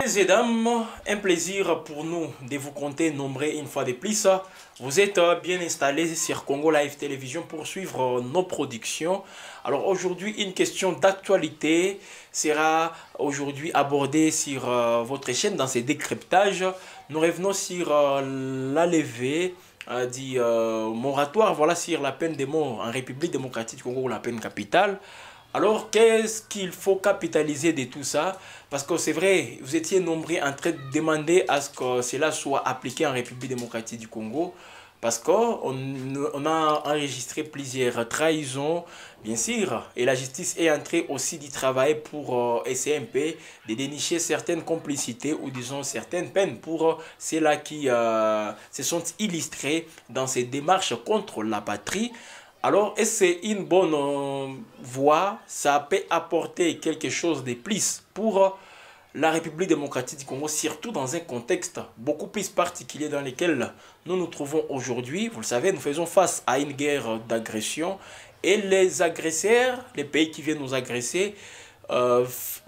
Mesdames et dames, un plaisir pour nous de vous compter nombreux une fois de plus. Vous êtes bien installés sur Congo Live Télévision pour suivre nos productions. Alors aujourd'hui, une question d'actualité sera aujourd'hui abordée sur euh, votre chaîne dans ces décryptages. Nous revenons sur euh, la levée euh, du moratoire voilà, sur la peine de mort en République démocratique du Congo, la peine capitale. Alors, qu'est-ce qu'il faut capitaliser de tout ça? Parce que c'est vrai, vous étiez nombreux en train de demander à ce que cela soit appliqué en République démocratique du Congo. Parce qu'on on a enregistré plusieurs trahisons, bien sûr, et la justice est entrée aussi du travail pour euh, SMP de dénicher certaines complicités ou disons certaines peines pour euh, ceux-là qui euh, se sont illustrés dans ces démarches contre la patrie. Alors, est-ce c'est une bonne euh, voie? Ça peut apporter quelque chose de plus pour euh, la République démocratique du Congo, surtout dans un contexte beaucoup plus particulier dans lequel nous nous trouvons aujourd'hui. Vous le savez, nous faisons face à une guerre d'agression et les agresseurs, les pays qui viennent nous agresser, euh,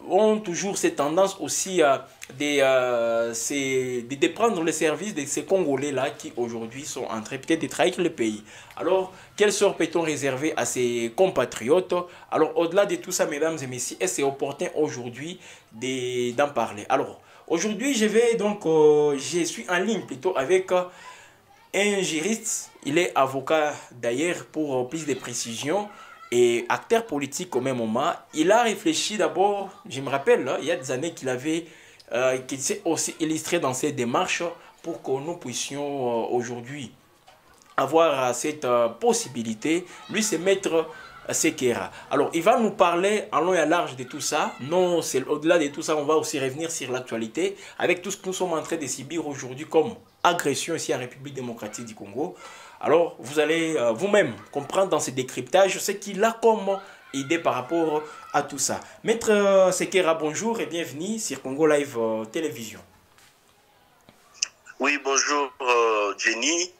ont toujours cette tendance aussi à de, euh, de, prendre le service de ces Congolais-là qui aujourd'hui sont en train peut-être de trahir le pays. Alors, quel sort peut-on réserver à ces compatriotes? Alors, au-delà de tout ça, mesdames et messieurs, est-ce opportun aujourd'hui d'en parler? Alors, aujourd'hui, je vais donc, euh, je suis en ligne plutôt avec un juriste. Il est avocat d'ailleurs pour plus de précisions et acteur politique au même moment, il a réfléchi d'abord, je me rappelle, il y a des années qu'il avait, euh, qu'il s'est aussi illustré dans ses démarches pour que nous puissions euh, aujourd'hui avoir cette euh, possibilité, lui c'est maître Sekera. Alors il va nous parler en long et à large de tout ça. Non, c'est au-delà de tout ça, on va aussi revenir sur l'actualité avec tout ce que nous sommes en train de subir aujourd'hui comme agression ici en République démocratique du Congo. Alors, vous allez euh, vous-même comprendre dans ces décryptages ce qu'il a comme idée par rapport à tout ça. Maître euh, Sekera, bonjour et bienvenue sur Congo Live euh, Télévision. Oui, bonjour Jenny.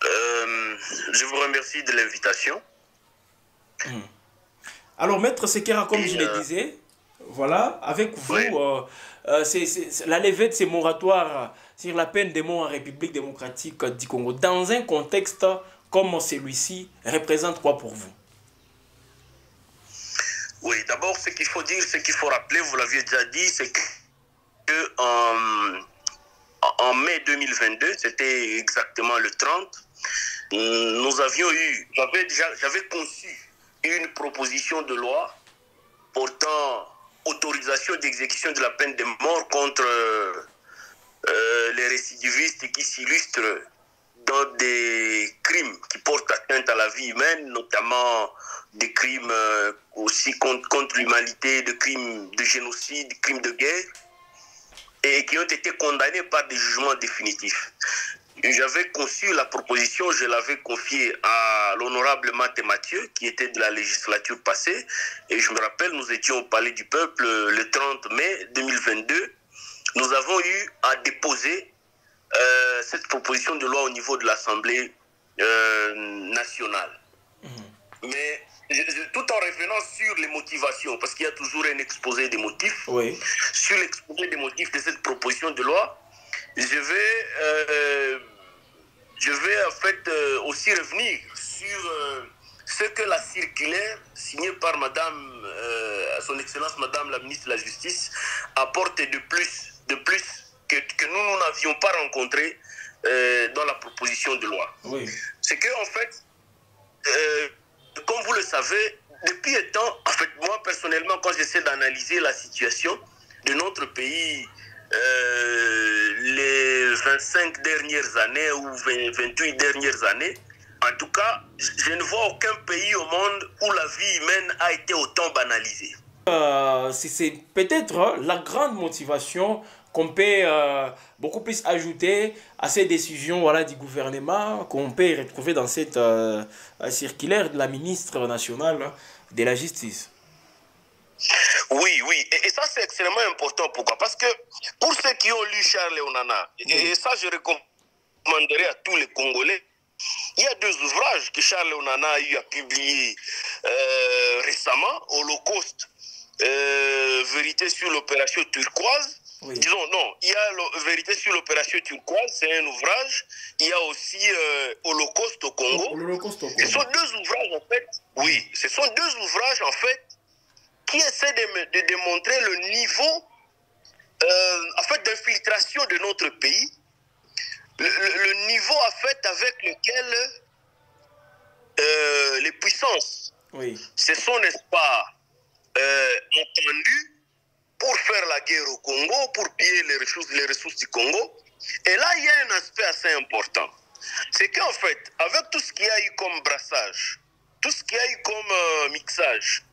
je vous remercie de l'invitation. Hmm. Alors, Maître Sekera, comme je le disais, voilà, avec vous, c'est la levée de ces moratoires sur la peine de mort en République démocratique du Congo, dans un contexte comme celui-ci, représente quoi pour vous? Oui, d'abord, ce qu'il faut dire, ce qu'il faut rappeler, vous l'aviez déjà dit, c'est que en, en mai 2022, c'était exactement le 30, nous avions eu, j'avais conçu une proposition de loi portant autorisation d'exécution de la peine de mort contre euh, les récidivistes qui s'illustrent dans des crimes qui portent atteinte à la vie humaine, notamment des crimes euh, aussi contre, contre l'humanité, des crimes de génocide, des crimes de guerre, et qui ont été condamnés par des jugements définitifs. J'avais conçu la proposition, je l'avais confiée à l'honorable Mathé Mathieu, qui était de la législature passée, et je me rappelle, nous étions au Palais du Peuple le 30 mai 2022, nous avons eu à déposer euh, cette proposition de loi au niveau de l'Assemblée euh, nationale. Mhm. Mais tout en revenant sur les motivations, parce qu'il y a toujours un exposé des motifs, sur l'exposé des motifs de cette proposition de loi, je vais, euh, je vais en fait aussi revenir sur ce que la circulaire signée par Madame, son Excellence Madame la ministre de la Justice apporte de plus de plus que, que nous, nous n'avions pas rencontré euh, dans la proposition de loi. C'est que, en fait, euh, comme vous le savez, depuis un temps, en fait, moi personnellement, quand j'essaie d'analyser la situation de notre pays, euh, les 25 dernières années ou 28 dernières années, en tout cas, je ne vois aucun pays au monde où la vie humaine a été autant banalisée. c'est peut-être la grande motivation qu'on peut euh, beaucoup plus ajouter à ces décisions voilà, du gouvernement qu'on peut retrouver dans cette euh, circulaire de la ministre nationale de la Justice. Oui, oui, et, ça c'est extrêmement important. Pourquoi? Parce que pour ceux qui ont lu Charles Onana, et, ça je recommanderais à tous les Congolais, il y a deux ouvrages que Charles Onana a eu à publier euh, récemment, Holocauste, Vérité sur l'opération turquoise, Disons, non, il y a la Vérité sur l'opération turquoise, c'est un ouvrage. Il y a aussi euh, Holocauste au Congo. L'Holocauste au Congo. Ce sont deux ouvrages, en fait. Oui, ce sont deux ouvrages, en fait, qui essaient de, de démontrer le niveau, euh, en fait, d'infiltration de notre pays. Le, le, le, niveau, en fait, avec lequel euh, les puissances oui. se sont, n'est-ce pas, euh, entendues pour faire la guerre au Congo, pour piller les ressources, les ressources du Congo. Et là, il y a un aspect assez important. C'est qu'en fait, avec tout ce qu'il y a eu comme brassage, tout ce qu'il y a eu comme euh, mixage,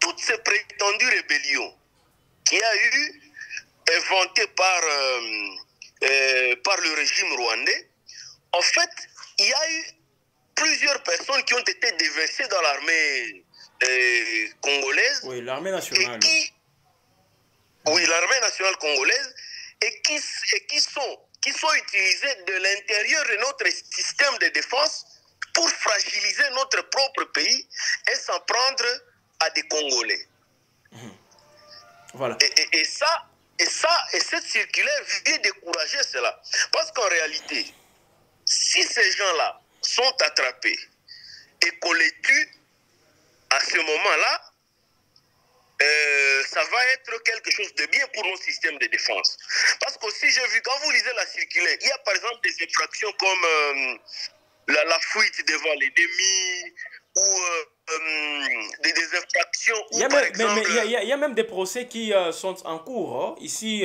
toutes ces prétendues rébellions qu'il y a eu inventées par, euh, euh, par le régime rwandais, en fait, il y a eu plusieurs personnes qui ont été déversées dans l'armée congolaise. Oui, l'armée nationale. Et qui, oui, l'armée nationale congolaise, et qui, et qui, sont, qui sont utilisées de l'intérieur de notre système de défense pour fragiliser notre propre pays et s'en prendre à des Congolais. Mmh. Voilà. Et, et, et, ça, et ça, et cette circulaire vient décourager cela. Parce qu'en réalité, si ces gens-là sont attrapés et qu'on les tue, à ce moment-là, euh, ça va être quelque chose de bien pour nos systèmes de défense. Parce qu'aussi, j'ai vu, quand vous lisez la circulaire, il y a par exemple des infractions comme euh, la, la, fuite devant l'ennemi ou euh, des, des, infractions. Il y, a par même, exemple, mais, mais il, y a, il y, a, même des procès qui sont en cours. Hein. Ici,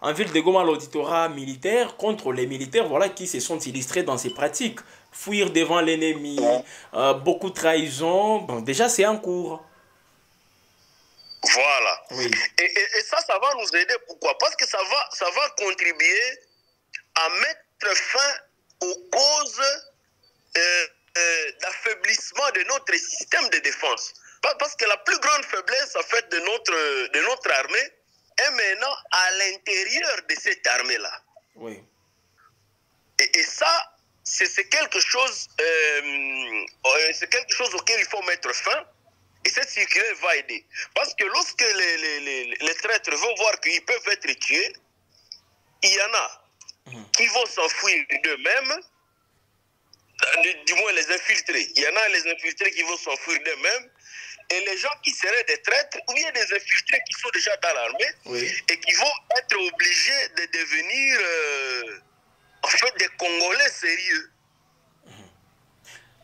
en ville de Goma, l'auditorat militaire contre les militaires voilà, qui se sont illustrés dans ces pratiques. Fuir devant l'ennemi, beaucoup de trahison. Bon, déjà, c'est en cours. Voilà. Oui. Et, et, et, ça, ça va nous aider. Pourquoi? Parce que ça va, ça va contribuer à mettre fin aux causes euh, euh, d'affaiblissement de notre système de défense. Parce que la plus grande faiblesse, en fait, de notre, de notre armée est maintenant à l'intérieur de cette armée-là. Oui. Et, et ça, c'est quelque chose, euh, c'est quelque chose auquel il faut mettre fin. Et cette circulaire va aider. Parce que lorsque les, les, les, les traîtres vont voir qu'ils peuvent être tués, il y en a mmh. qui vont s'enfuir d'eux-mêmes, du moins les infiltrés. Il y en a les infiltrés qui vont s'enfuir d'eux-mêmes. Et les gens qui seraient des traîtres, ou bien des infiltrés qui sont déjà dans l'armée, oui. et qui vont être obligés de devenir, euh, en fait, des Congolais sérieux.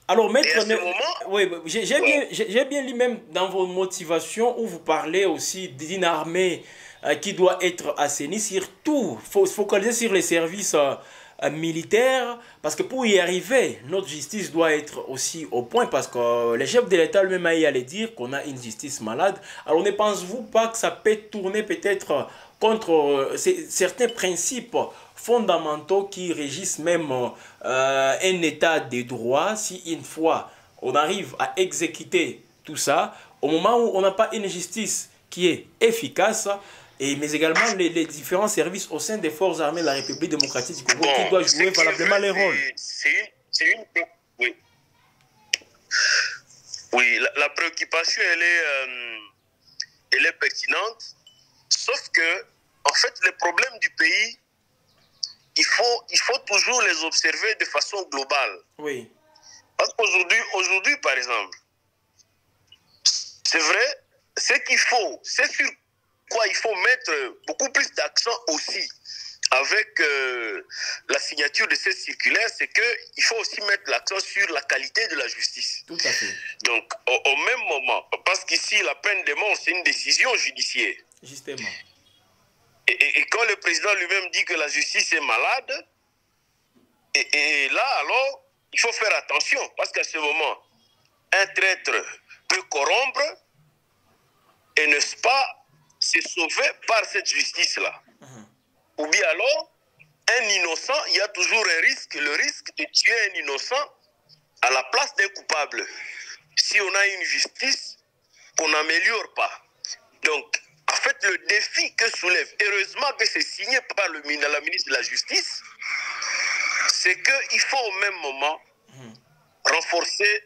Alors, maître, à ce moment- oui, j'ai bien, bien lu même dans vos motivations où vous parlez aussi d'une armée euh, qui doit être assainie, surtout, faut se focaliser sur les services euh, militaires, parce que pour y arriver, notre justice doit être aussi au point, parce que euh, les chefs de l'État lui-même allaient dire qu'on a une justice malade. Alors, ne pensez-vous pas que ça peut tourner peut-être contre euh, certains principes fondamentaux qui régissent même euh, un état de droit si une fois on arrive à exécuter tout ça, au moment où on n'a pas une justice qui est efficace, et, mais également les, les différents services au sein des forces armées de la République démocratique du Congo qui doivent jouer valablement les rôles. c'est- une, une oui. Oui, la, la préoccupation, elle est, euh, elle est pertinente, sauf que, en fait, les problèmes du pays, il faut, il faut toujours les observer de façon globale. Oui, Parce qu'aujourd'hui, aujourd'hui, par exemple, c'est vrai, ce qu'il faut, c'est sur quoi il faut mettre beaucoup plus d'accent aussi avec euh, la signature de cette circulaire, c'est qu'il faut aussi mettre l'accent sur la qualité de la justice. tout à fait. Donc, au, au même moment, parce qu'ici, la peine de mort, c'est une décision judiciaire. Justement. Et, et- et quand le président lui-même dit que la justice est malade, et, et là, alors, il faut faire attention, parce qu'à ce moment, un traître peut corrompre et n'est-ce pas se sauver par cette justice-là. Ou bien alors, un innocent, il y a toujours un risque, le risque de tuer un innocent à la place d'un coupable. Si on a une justice qu'on n'améliore pas. Donc, en fait, le défi que soulève, heureusement que c'est signé par le, la ministre de la Justice, c'est qu'il faut au même moment renforcer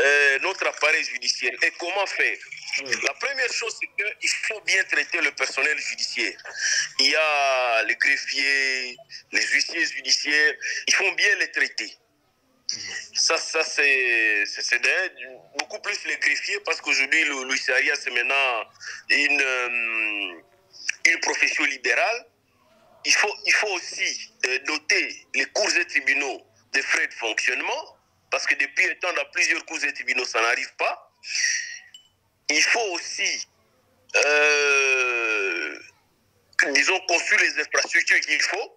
euh, notre appareil judiciaire. Et comment faire? Oui. La première première chose, c'est qu'il faut bien traiter le personnel judiciaire. Il y a les greffiers, les huissiers judiciaires, il faut bien les traiter. Ça, ça c'est beaucoup plus les greffiers parce qu'aujourd'hui, le l'huissiariat, c'est maintenant une, euh, une profession libérale. Il faut, il faut aussi euh, doter les cours et tribunaux des frais de fonctionnement parce que depuis un temps, dans plusieurs cours et tribunaux, ça n'arrive pas. Il faut aussi, euh, disons, construire les infrastructures qu'il faut.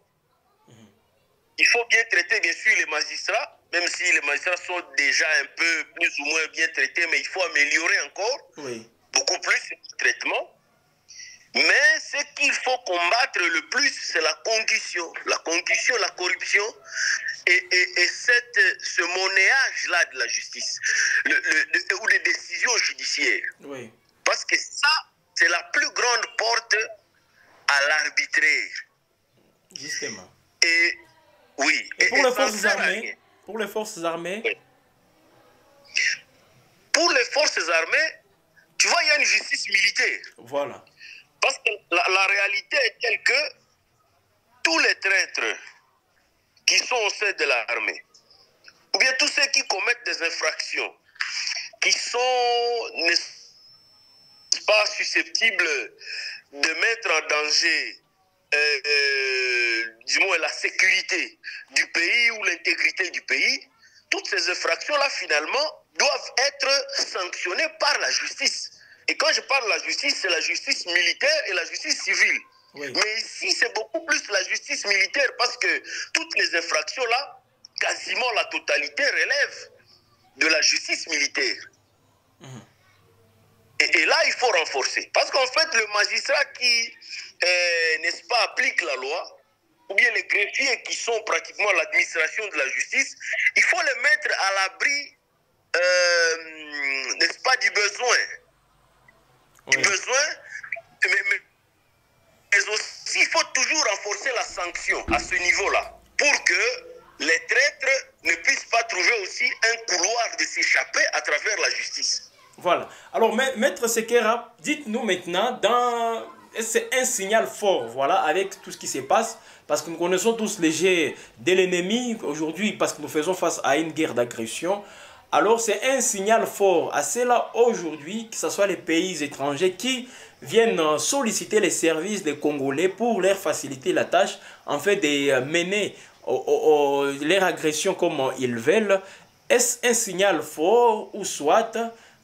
Il faut bien traiter, bien sûr, les magistrats, même si les magistrats sont déjà un peu plus ou moins bien traités, mais il faut améliorer encore beaucoup plus le traitement. Mais ce qu'il faut combattre le plus, c'est la condition. La condition, la corruption et, et, cette, ce monnayage-là de la justice, le, ou les décisions judiciaires. Oui. Parce que ça, c'est la plus grande porte à l'arbitraire. Justement. Et oui. Et, pour, les forces armées, pour les forces armées Pour les forces armées, tu vois, il y a une justice militaire. Voilà. Parce que la, réalité est telle que tous les traîtres qui sont au sein de l'armée, ou bien tous ceux qui commettent des infractions, qui sont, n'est-ce pas, susceptibles de mettre en danger, euh, euh, la sécurité du pays ou l'intégrité du pays, toutes ces infractions-là, finalement, doivent être sanctionnées par la justice. Et quand je parle de la justice, c'est la justice militaire et la justice civile. Mais ici, c'est beaucoup plus la justice militaire parce que toutes les infractions-là, quasiment la totalité relève de la justice militaire. Mhm. Et, là, il faut renforcer. Parce qu'en fait, le magistrat qui, euh, n'est-ce pas, applique la loi, ou bien les greffiers qui sont pratiquement l'administration de la justice, il faut les mettre à l'abri, euh, n'est-ce pas, du besoin besoin, mais, aussi il faut toujours renforcer la sanction à ce niveau-là pour que les traîtres ne puissent pas trouver aussi un couloir de s'échapper à travers la justice. Voilà. Alors, Maître Sekera, dites-nous maintenant, dans... c'est un signal fort, voilà, avec tout ce qui se passe, parce que nous connaissons tous les jets de l'ennemi aujourd'hui, parce que nous faisons face à une guerre d'agression. Alors c'est un signal fort à cela aujourd'hui, que ce soit les pays étrangers qui viennent solliciter les services des Congolais pour leur faciliter la tâche, en fait de mener leur agression comme ils veulent. Est-ce un signal fort ou soit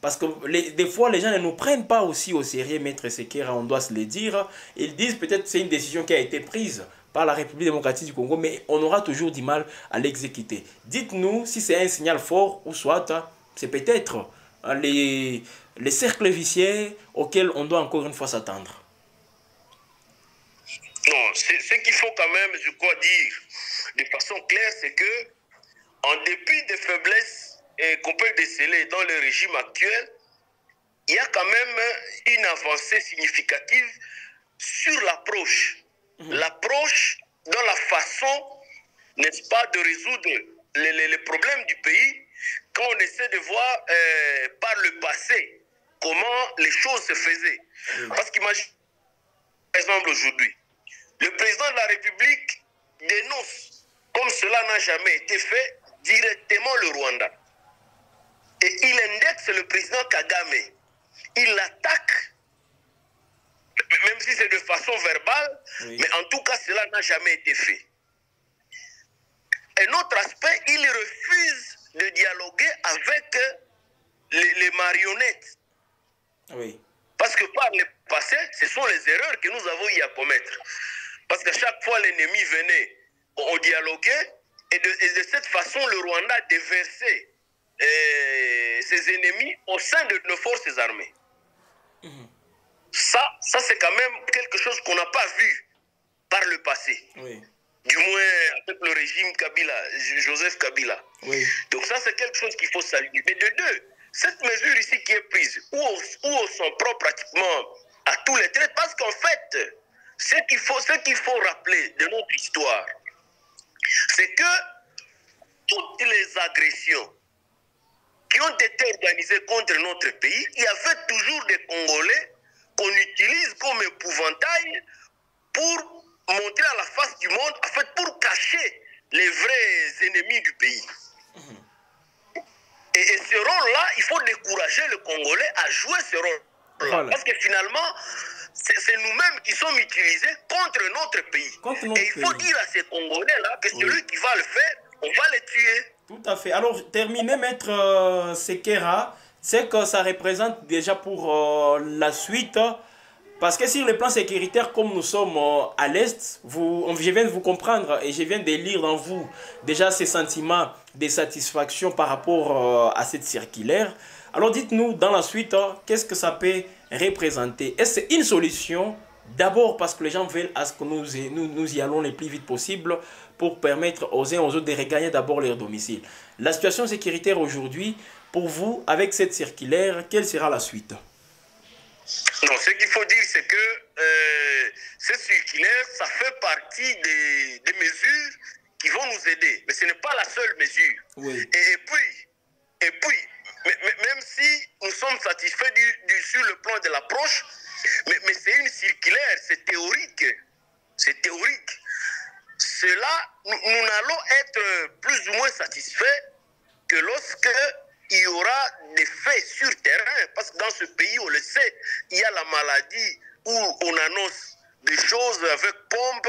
parce que des fois, les gens ne nous prennent pas aussi au sérieux, Maître Sekera, on doit se le dire. Ils disent peut-être que c'est une décision qui a été prise par la République démocratique du Congo, mais on aura toujours du mal à l'exécuter. Dites-nous si c'est un signal fort ou soit c'est peut-être hein, les, les cercles vicieux auxquels on doit encore une fois s'attendre. Non, ce qu'il faut quand même, je crois, dire de façon claire, c'est que, en dépit des faiblesses qu'on peut déceler dans le régime actuel, il y a quand même une avancée significative sur l'approche Mhm. l'approche dans la façon, n'est-ce pas, de résoudre les, les, problèmes du pays quand on essaie de voir euh, par le passé comment les choses se faisaient. Parce qu'imagine, par exemple, aujourd'hui, le président de la République dénonce, comme cela n'a jamais été fait, directement le Rwanda. Et il indexe le président Kagame. Il l'attaque même si c'est de façon verbale, mais en tout cas, cela n'a jamais été fait. Un autre aspect, il refuse de dialoguer avec les, marionnettes. Oui. Parce que par le passé, ce sont les erreurs que nous avons eu à commettre. Parce que chaque fois l'ennemi venait, on dialoguait, et de, cette façon, le Rwanda déversait ses ennemis au sein de nos forces armées. Ça, ça c'est quand même quelque chose qu'on n'a pas vu par le passé. Du moins avec le régime Kabila, Joseph Kabila. Donc ça, c'est quelque chose qu'il faut saluer. Mais de deux, cette mesure ici qui est prise, où on, s'en prend pratiquement à tous les traits, parce qu'en fait, ce qu'il faut, ce qu'il faut rappeler de notre histoire, c'est que toutes les agressions qui ont été organisés contre notre pays, il y avait toujours des Congolais qu'on utilise comme épouvantail pour montrer à la face du monde, en fait, pour cacher les vrais ennemis du pays. Et, et ce rôle-là, il faut décourager le Congolais à jouer ce rôle. Voilà. Parce que finalement, c'est nous-mêmes qui sommes utilisés contre notre pays. Contre notre et il faut pays. dire à ces Congolais-là que Oui. celui qui va le faire, on va le tuer. Tout à fait. Alors, terminer, maître euh, Sekera, c'est que ça représente déjà pour euh, la suite, parce que sur le plan sécuritaire, comme nous sommes euh, à l'Est, je viens de vous comprendre et je viens de lire dans vous déjà ces sentiments de satisfaction par rapport à cette circulaire. Alors, dites-nous dans la suite, qu'est-ce que ça peut représenter? Est-ce une solution D'abord parce que les gens veulent à ce que nous, y- nous, nous y allons le plus vite possible pour permettre aux uns aux autres de regagner d'abord leur domicile. La situation sécuritaire aujourd'hui, pour vous, avec cette circulaire, quelle sera la suite? Non, ce qu'il faut dire, c'est que euh, ce circulaire, ça fait partie des, des mesures qui vont nous aider. Mais ce n'est pas la seule mesure. Oui. Et, et puis, et puis même si nous sommes satisfaits du, du- sur le plan de l'approche, mais, mais c'est une circulaire, c'est théorique. C'est théorique. Cela, nous, nous n'allons être plus ou moins satisfaits que lorsque il y aura des faits sur terrain, parce que dans ce pays, on le sait, il y a la maladie où on annonce des choses avec pompe,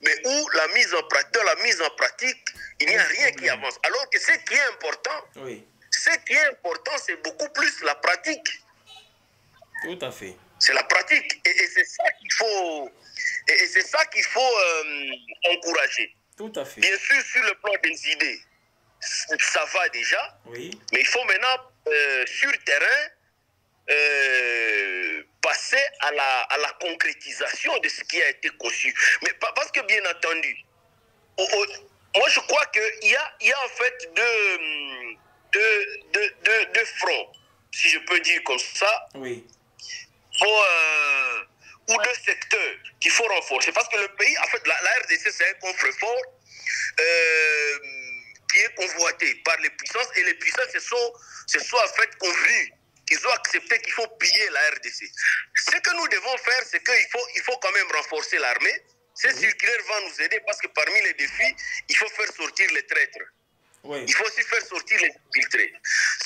mais où la mise en pratique, la mise en pratique, il n'y a rien qui avance. Alors que ce qui est important, Oui, ce qui est important, c'est beaucoup plus la pratique. tout à fait. C'est la pratique. Et, et c'est ça qu'il faut, et, et c'est ça qu'il faut euh, encourager. Tout à fait. Bien sûr, sur le plan des idées, ça va déjà. Oui, Mais il faut maintenant, euh, sur terrain, euh, passer à la, à la concrétisation de ce qui a été conçu. Mais pa- parce que, bien entendu, moi je crois qu'il y a, y a en fait deux, deux, deux, deux, deux fronts, si je peux dire comme ça, oui, faut, euh, ou deux secteurs qu'il faut renforcer. Parce que le pays, en fait, la, la RDC, c'est un coffre-fort euh, qui est convoité par les puissances et les puissances se sont, se sont en fait convenus. Ils ont accepté qu'il faut piller la RDC. Ce que nous devons faire, c'est qu'il faut, il faut quand même renforcer l'armée. Ces circulaires vont nous aider parce que parmi les défis, il faut faire sortir les traîtres. Oui. Il faut aussi faire sortir les infiltrés.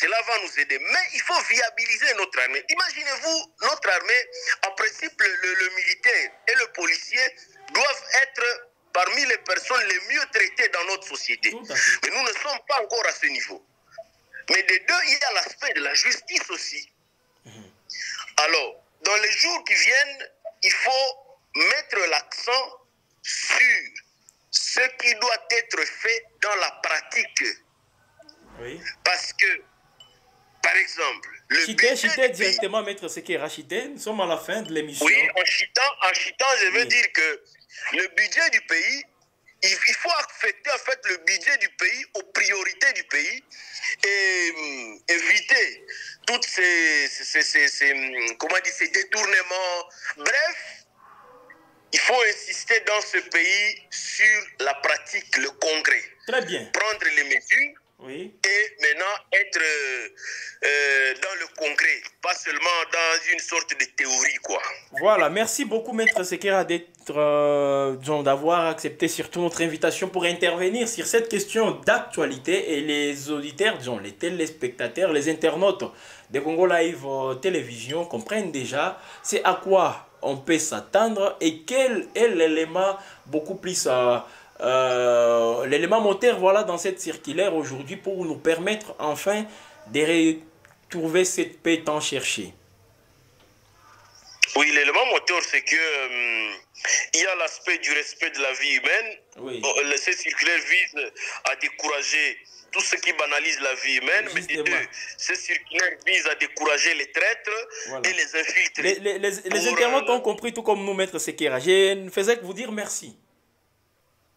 Cela va nous aider. Mais il faut viabiliser notre armée. Imaginez-vous, notre armée, en principe, le, le- le militaire et le policier doivent être parmi les personnes les mieux traitées dans notre société. Mais nous ne sommes pas encore à ce niveau. Mais des deux, il y a l'aspect de la justice aussi. Alors, dans les jours qui viennent, il faut mettre l'accent sur ce qui doit être fait dans la pratique. oui. Parce que, par exemple, le du pays- directement, maître Sekera, chité. Nous sommes à la fin de l'émission. Oui, en chitant, en chitant, je veux Oui. dire que le budget du pays, il, il faut affecter en fait le budget du pays aux priorités du pays et hum, éviter toutes ces, ces, ces- ces, hum, comment dire, ces détournements. Bref, il faut insister dans ce pays sur la pratique, le concret. Très bien. Prendre les mesures Oui. et maintenant être euh, dans le concret, pas seulement dans une sorte de théorie, quoi. Voilà, merci beaucoup Maître Sekera d'être, euh, d'avoir accepté surtout notre invitation pour intervenir sur cette question d'actualité et les auditeurs, disons, les téléspectateurs, les internautes de Congo Live euh, Télévision comprennent déjà c'est à quoi on peut s'attendre et quel est l'élément beaucoup plus... euh, euh, l'élément moteur voilà, dans cette circulaire aujourd'hui pour nous permettre enfin de retrouver cette paix tant cherchée. Oui, l'élément moteur, c'est que euh, il y a l'aspect du respect de la vie humaine. Oui. Ces circulaires visent à décourager tout ce qui banalise la vie humaine, mais de deux, ces circulaires visent à décourager les traîtres Voilà. et les infiltrés. Les, les, les, les Pour, internautes euh, ont compris tout comme nous, Maître Sekera. Je ne faisais que vous dire merci.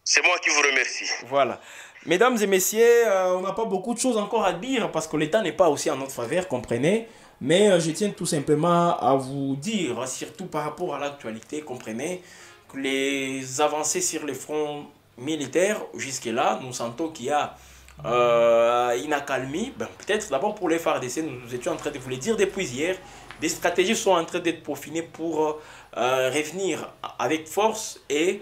C'est moi qui vous remercie. Voilà. Mesdames et messieurs, euh, on n'a pas beaucoup de choses encore à dire parce que l'État n'est pas aussi en notre faveur, comprenez. Mais euh, je tiens tout simplement à vous dire, surtout par rapport à l'actualité, comprenez, que les avancées sur les fronts militaires, jusque-là, nous sentons qu'il y a euh. Ben, Peut-être d'abord pour les FARDC, nous, nous étions en train de vous le dire depuis hier. Des stratégies sont en train d'être peaufinées pour euh, revenir avec force et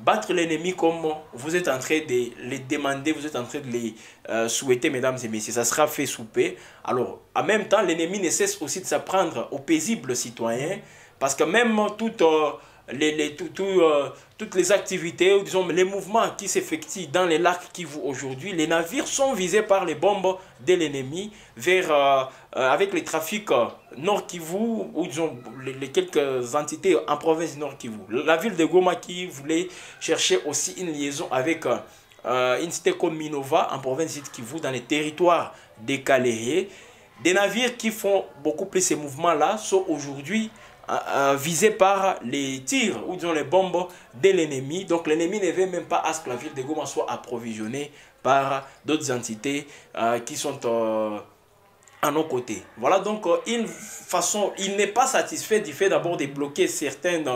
battre l'ennemi comme vous êtes en train de les demander, vous êtes en train de les euh, souhaiter, mesdames et messieurs. Ça sera fait souper. Alors, en même temps, l'ennemi ne cesse aussi de s'apprendre aux paisibles citoyens parce que même toute euh, euh, toutes les activités, ou disons les mouvements qui s'effectuent dans les lacs Kivu aujourd'hui, les navires sont visés par les bombes de l'ennemi vers, euh, euh, avec les trafics Nord Kivu, ou disons les, quelques entités en province Nord Kivu. La ville de Goma qui voulait chercher aussi une liaison avec une cité comme Minova en province de Kivu, dans les territoires des Calais. Des navires qui font beaucoup plus ces mouvements-là sont aujourd'hui visés par les tirs ou disons les bombes de l'ennemi. Donc l'ennemi ne veut même pas à que la ville de Goma soit approvisionnée par d'autres entités euh, qui sont euh, à nos côtés. Voilà donc euh, une façon, il n'est pas satisfait du fait d'abord de bloquer certaines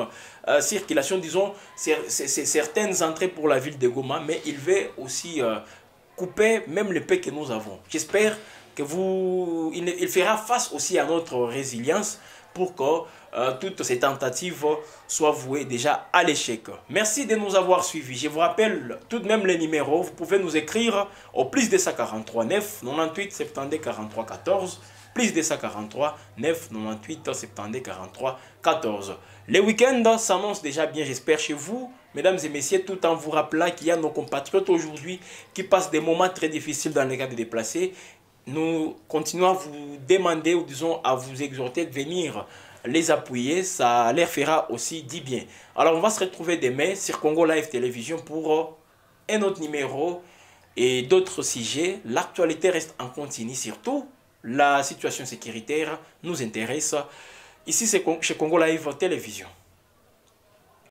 circulations, disons, cer- cer- cer- certaines entrées pour la ville de Goma, mais il veut aussi couper même le paix que nous avons. J'espère que vous, fera face aussi à notre résilience pour que euh, toutes ces tentatives soient vouées déjà à l'échec. Merci de nous avoir suivis. Je vous rappelle tout de même les numéros. Vous pouvez nous écrire au plus de 143 9 98 70 43 14 plus de 143 9 98 70 43 14. Les week-ends s'annoncent déjà bien, j'espère, chez vous, mesdames et messieurs, tout en vous rappelant qu'il y a nos compatriotes aujourd'hui qui passent des moments très difficiles dans les cas de déplacés. Nous continuons à vous demander, ou disons à vous exhorter de venir les appuyer, ça leur fera aussi du bien. Alors on va se retrouver demain sur Congo Live Télévision pour un autre numéro et d'autres sujets. L'actualité reste en continu, surtout la situation sécuritaire nous intéresse. Ici c'est chez Congo Live Télévision.